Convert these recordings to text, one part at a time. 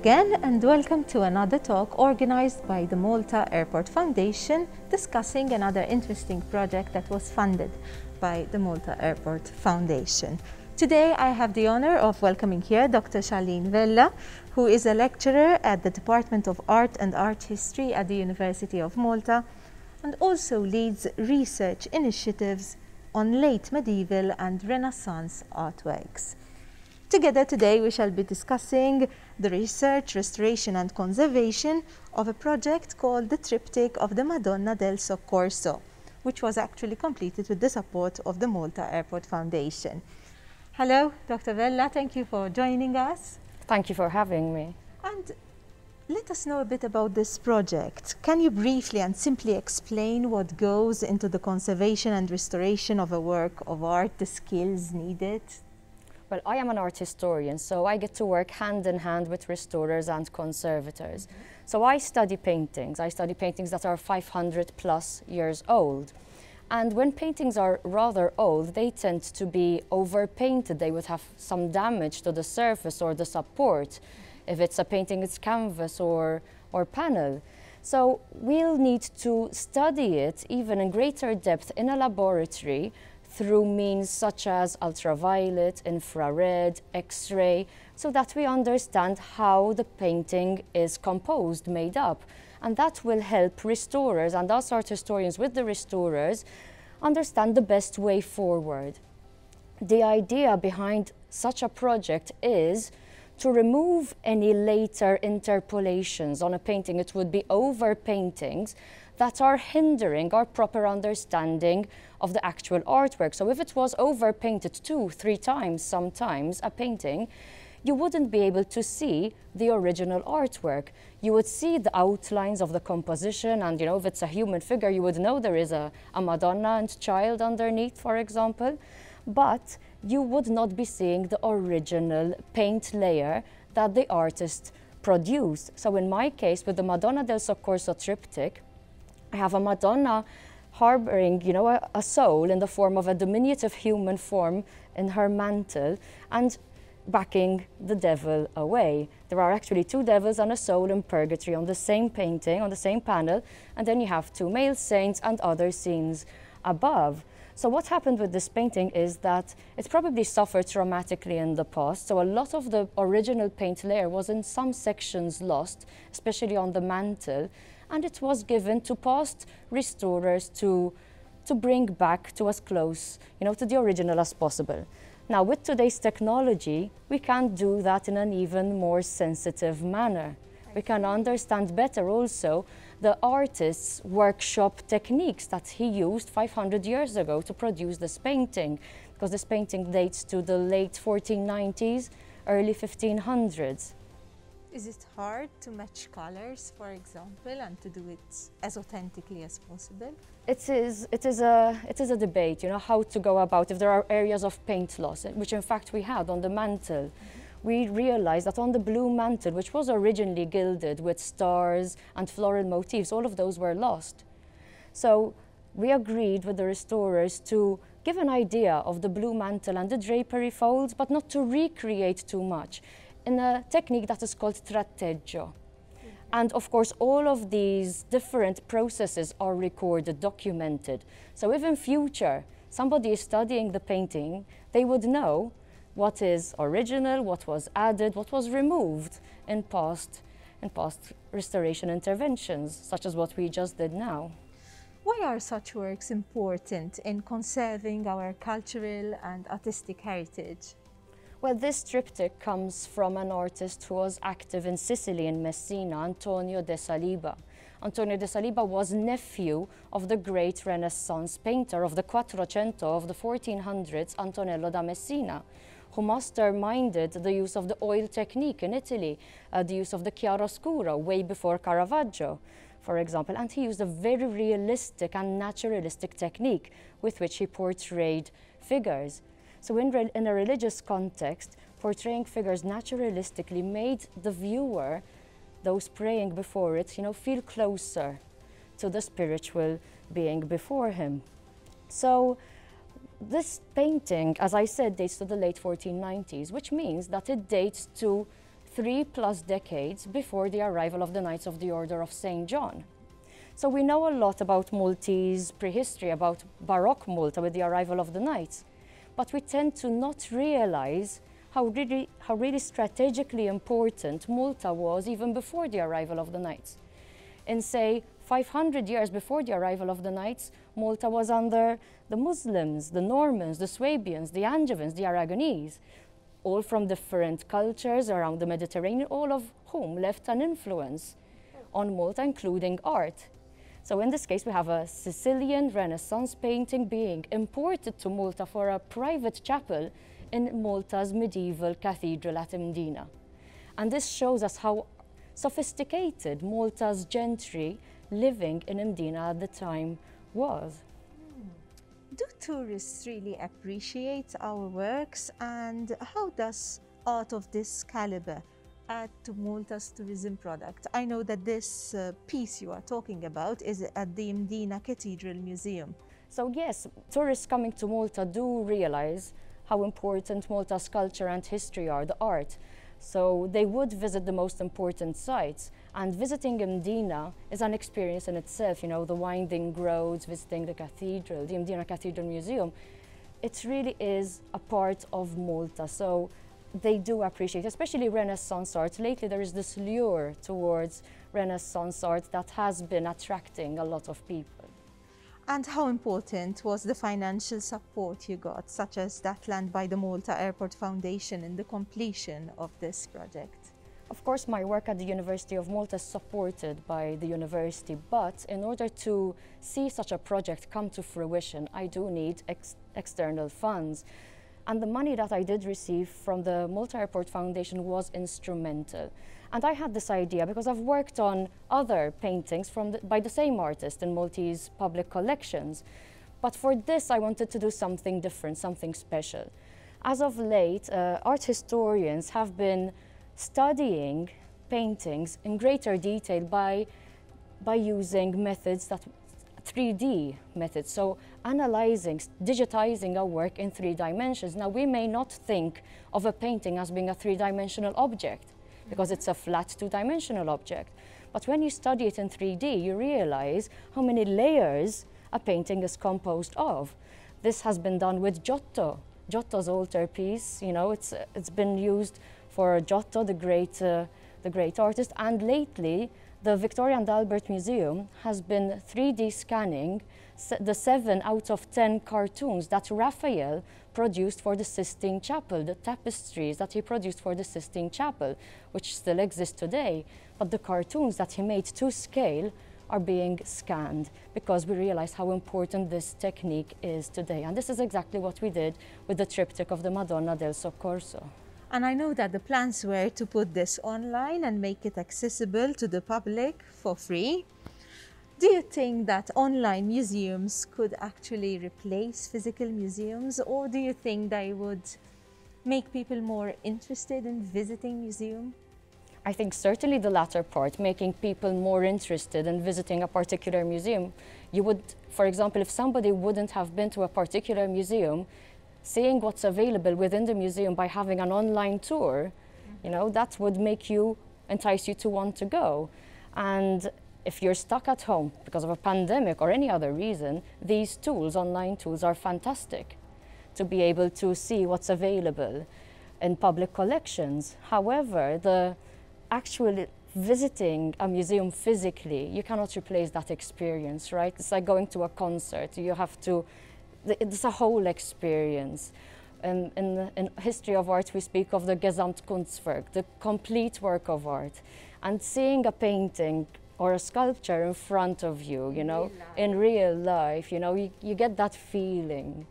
again and welcome to another talk organized by the Malta Airport Foundation discussing another interesting project that was funded by the Malta Airport Foundation. Today I have the honor of welcoming here Dr. Charlene Vella, who is a lecturer at the Department of Art and Art History at the University of Malta and also leads research initiatives on late medieval and Renaissance artworks. Together today we shall be discussing the research, restoration and conservation of a project called the Triptych of the Madonna del Soccorso, which was actually completed with the support of the Malta Airport Foundation. Hello, Dr. Vella, thank you for joining us. Thank you for having me. And let us know a bit about this project. Can you briefly and simply explain what goes into the conservation and restoration of a work of art, the skills needed? Well, I am an art historian, so I get to work hand in hand with restorers and conservators. Mm -hmm. So I study paintings. I study paintings that are 500 plus years old. And when paintings are rather old, they tend to be overpainted. They would have some damage to the surface or the support. If it's a painting, it's canvas or, or panel. So we'll need to study it even in greater depth in a laboratory through means such as ultraviolet, infrared, X-ray, so that we understand how the painting is composed, made up. And that will help restorers and us art historians with the restorers understand the best way forward. The idea behind such a project is to remove any later interpolations on a painting. It would be over paintings that are hindering our proper understanding of the actual artwork. So if it was over painted two, three times sometimes, a painting, you wouldn't be able to see the original artwork. You would see the outlines of the composition and you know if it's a human figure you would know there is a, a Madonna and child underneath for example but you would not be seeing the original paint layer that the artist produced. So in my case with the Madonna del Soccorso triptych I have a Madonna harboring, you know, a, a, soul in the form of a diminutive human form in her mantle and backing the devil away. There are actually two devils and a soul in purgatory on the same painting, on the same panel, and then you have two male saints and other scenes above. So what happened with this painting is that it probably suffered traumatically in the past. So a lot of the original paint layer was in some sections lost, especially on the mantle and it was given to past restorers to, to bring back to as close you know, to the original as possible. Now, with today's technology, we can do that in an even more sensitive manner. We can understand better also the artist's workshop techniques that he used 500 years ago to produce this painting, because this painting dates to the late 1490s, early 1500s. Is it hard to match colors, for example, and to do it as authentically as possible? It is, it is, a, it is a debate, you know, how to go about if there are areas of paint loss, which in fact we had on the mantle. Mm -hmm. We realized that on the blue mantle, which was originally gilded with stars and floral motifs, all of those were lost. So we agreed with the restorers to give an idea of the blue mantle and the drapery folds, but not to recreate too much in a technique that is called tratteggio. And of course, all of these different processes are recorded, documented. So if in future somebody is studying the painting, they would know what is original, what was added, what was removed in past, in past restoration interventions, such as what we just did now. Why are such works important in conserving our cultural and artistic heritage? Well, this triptych comes from an artist who was active in Sicily in Messina, Antonio de Saliba. Antonio de Saliba was nephew of the great Renaissance painter of the Quattrocento of the 1400s, Antonello da Messina, who masterminded the use of the oil technique in Italy, uh, the use of the chiaroscuro way before Caravaggio, for example. And he used a very realistic and naturalistic technique with which he portrayed figures. So in, in a religious context, portraying figures naturalistically made the viewer, those praying before it, you know, feel closer to the spiritual being before him. So this painting, as I said, dates to the late 1490s, which means that it dates to three plus decades before the arrival of the Knights of the Order of St. John. So we know a lot about Maltese prehistory, about Baroque Malta with the arrival of the Knights, but we tend to not realize how really, how really strategically important Malta was even before the arrival of the Knights. In say 500 years before the arrival of the Knights, Malta was under the Muslims, the Normans, the Swabians, the Angevins, the Aragonese, all from different cultures around the Mediterranean, all of whom left an influence on Malta, including art. So in this case, we have a Sicilian Renaissance painting being imported to Malta for a private chapel in Malta's medieval cathedral at Mdina. And this shows us how sophisticated Malta's gentry living in Mdina at the time was. Do tourists really appreciate our works and how does art of this caliber to Malta's tourism product? I know that this uh, piece you are talking about is at the Mdina Cathedral Museum. So yes, tourists coming to Malta do realize how important Malta's culture and history are, the art. So they would visit the most important sites. And visiting Mdina is an experience in itself, you know, the winding roads, visiting the cathedral, the Mdina Cathedral Museum. It really is a part of Malta. So they do appreciate, especially Renaissance art. Lately, there is this lure towards Renaissance art that has been attracting a lot of people. And how important was the financial support you got, such as that land by the Malta Airport Foundation in the completion of this project? Of course, my work at the University of Malta is supported by the university, but in order to see such a project come to fruition, I do need ex external funds. And the money that I did receive from the Malta Airport Foundation was instrumental. And I had this idea because I've worked on other paintings from the, by the same artist in Maltese public collections. But for this, I wanted to do something different, something special. As of late, uh, art historians have been studying paintings in greater detail by, by using methods that 3D methods. So analyzing, digitizing our work in three dimensions. Now we may not think of a painting as being a three-dimensional object because it's a flat two-dimensional object. But when you study it in 3D, you realize how many layers a painting is composed of. This has been done with Giotto. Giotto's altarpiece, you know, it's, it's been used for Giotto, the great, uh, the great artist, and lately the Victoria and Albert Museum has been 3D scanning the seven out of 10 cartoons that Raphael produced for the Sistine Chapel, the tapestries that he produced for the Sistine Chapel, which still exist today. But the cartoons that he made to scale are being scanned because we realize how important this technique is today. And this is exactly what we did with the triptych of the Madonna del Soccorso. And I know that the plans were to put this online and make it accessible to the public for free. Do you think that online museums could actually replace physical museums, or do you think they would make people more interested in visiting museums? I think certainly the latter part, making people more interested in visiting a particular museum. You would, for example, if somebody wouldn't have been to a particular museum, seeing what's available within the museum by having an online tour, you know, that would make you, entice you to want to go. And if you're stuck at home because of a pandemic or any other reason, these tools, online tools, are fantastic to be able to see what's available in public collections. However, the actual visiting a museum physically, you cannot replace that experience, right? It's like going to a concert. You have to it's a whole experience. In, in, in, history of art, we speak of the Gesamtkunstwerk, the complete work of art. And seeing a painting or a sculpture in front of you, you know, real in real life, you know, you, you get that feeling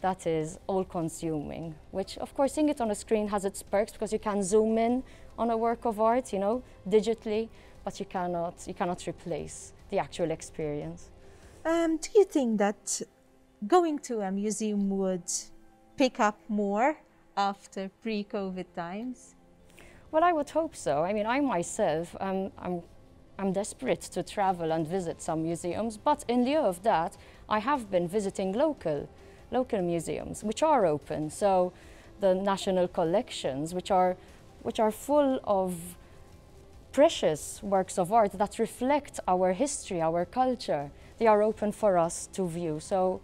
that is all-consuming, which, of course, seeing it on a screen has its perks because you can zoom in on a work of art, you know, digitally, but you cannot, you cannot replace the actual experience. Um, do you think that going to a museum would pick up more after pre-COVID times? Well, I would hope so. I mean, I myself, um, I'm, I'm desperate to travel and visit some museums, but in lieu of that, I have been visiting local, local museums, which are open. So the national collections, which are which are full of precious works of art that reflect our history, our culture. They are open for us to view. So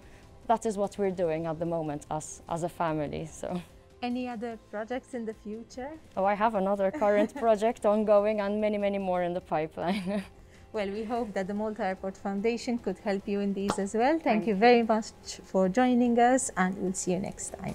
that is what we're doing at the moment as, as a family. So. Any other projects in the future? Oh, I have another current project ongoing and many, many more in the pipeline. well, we hope that the Malta Airport Foundation could help you in these as well. Thank, Thank you very much for joining us and we'll see you next time.